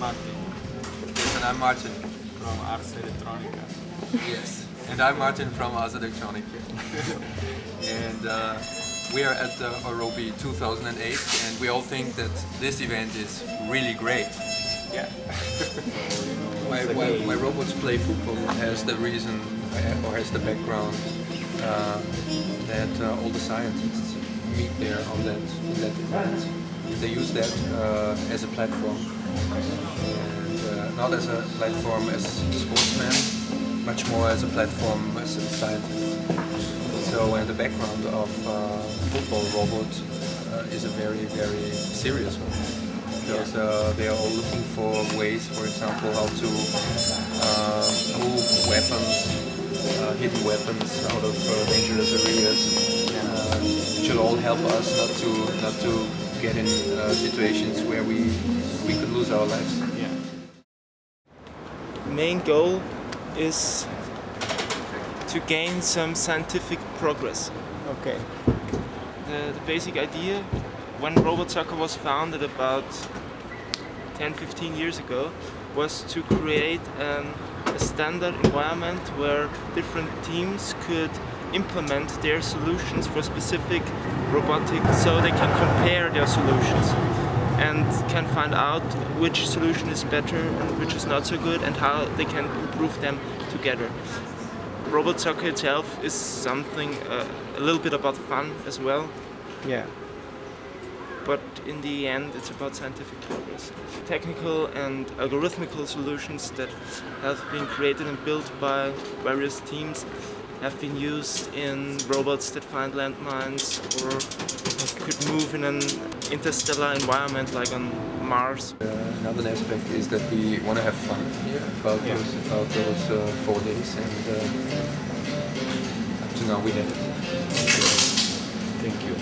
Martin Yes, and I'm Martin. from Ars Electronica. Yes. And I'm Martin from Ars Electronica. and uh, we are at the EUROBY 2008 and we all think that this event is really great. Yeah. Why, why, why robots play football has the reason uh, or has the background uh, that uh, all the scientists meet there on that, in that event. They use that uh, as a platform and uh, not as a platform as sportsmen, much more as a platform as a scientist. So and the background of uh, football robot uh, is a very very serious one because uh, they are all looking for ways, for example, how to uh, move weapons, uh, hidden weapons out of uh, dangerous areas. Uh, it should all help us not to not to get in uh, situations where we we could lose our lives. Yeah. main goal is to gain some scientific progress. Okay. The, the basic idea when Robot Soccer was founded about 10-15 years ago was to create an, a standard environment where different teams could implement their solutions for specific robotics so they can compare their solutions and can find out which solution is better and which is not so good and how they can improve them together. Robot soccer itself is something uh, a little bit about fun as well, Yeah. but in the end it's about scientific progress. Technical and algorithmical solutions that have been created and built by various teams have been used in robots that find landmines or could move in an interstellar environment like on Mars. Uh, another aspect is that we want to have fun here about Yeah. those about those uh, four days, and uh, up to now we have it. Thank you.